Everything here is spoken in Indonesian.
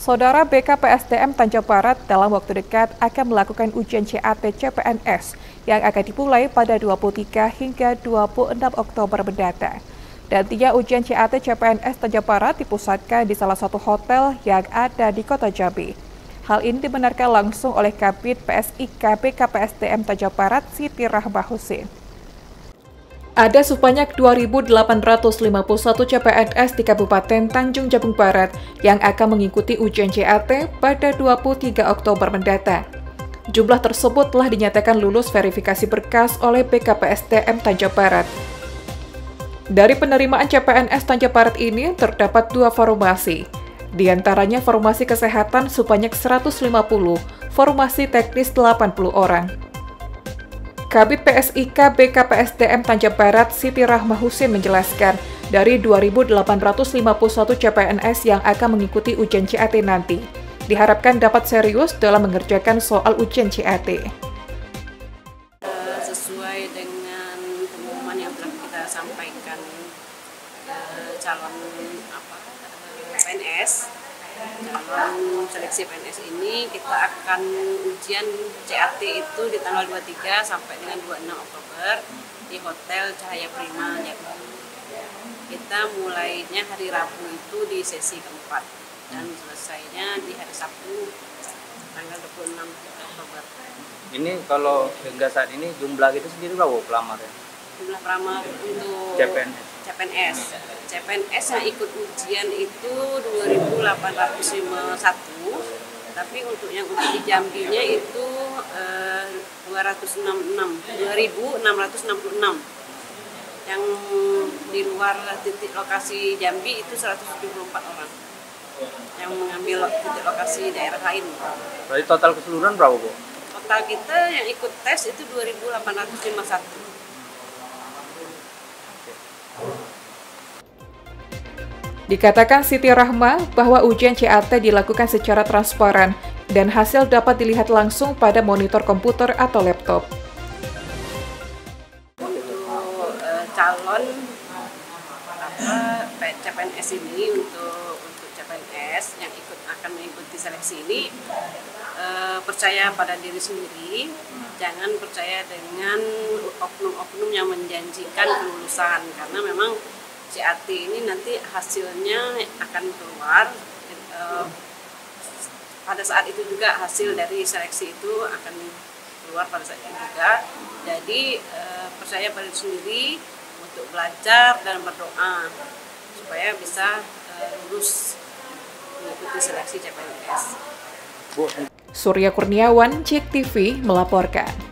Saudara BKPSDM Tanjung Barat dalam waktu dekat akan melakukan ujian CAT CPNS yang akan dimulai pada 23 hingga 26 Oktober mendatang. Dan tiga ujian CAT CPNS Tanjung Barat dipusatkan di salah satu hotel yang ada di Kota Jambi. Hal ini dibenarkan langsung oleh Kabit PSIK BKPSDM Tanjung Barat Siti Rahma Husin. Ada sebanyak 2.851 CPNS di Kabupaten Tanjung Jabung Barat yang akan mengikuti ujian CAT pada 23 Oktober mendatang. Jumlah tersebut telah dinyatakan lulus verifikasi berkas oleh BKPSDM Tanjung Barat. Dari penerimaan CPNS Tanjung Barat ini terdapat dua formasi, di antaranya formasi kesehatan sebanyak 150, formasi teknis 80 orang. Kabit PSIK BKPSDM Tanjung Barat Siti Rahma Husin menjelaskan, dari 2.851 CPNS yang akan mengikuti ujian CAT nanti, diharapkan dapat serius dalam mengerjakan soal ujian CAT. Eh, sesuai dengan pengumuman yang telah kita sampaikan eh, calon apa, PNS, dalam seleksi PNS ini kita akan ujian CAT itu di tanggal 23 sampai dengan 26 Oktober di Hotel Cahaya Prima Jakarta. Kita mulainya hari Rabu itu di sesi keempat dan selesainya di hari Sabtu tanggal 26 Oktober. Ini kalau hingga saat ini jumlah itu sendiri berapa pelamar ya? Jumlah pelamar untuk CPNS. CPNS. CPNS yang ikut ujian itu 2.851 tapi untuk yang untuk di Jambinya itu eh, 266 2.666 yang di luar titik lokasi Jambi itu 174 orang yang mengambil titik lokasi daerah lain. Berarti total keseluruhan berapa Bu? Total kita yang ikut tes itu 2.851. Dikatakan Siti Rahma bahwa ujian CAT dilakukan secara transparan dan hasil dapat dilihat langsung pada monitor komputer atau laptop. Untuk uh, calon apa CPNS ini untuk untuk CPNS yang ikut akan mengikuti seleksi ini uh, percaya pada diri sendiri, jangan percaya dengan oknum-oknum yang menjanjikan kelulusan karena memang CAT ini nanti hasilnya akan keluar eh, pada saat itu juga hasil dari seleksi itu akan keluar pada saat itu juga jadi eh, percaya pada sendiri untuk belajar dan berdoa supaya bisa eh, lulus mengikuti seleksi CPNS. Surya Kurniawan, Cek TV melaporkan.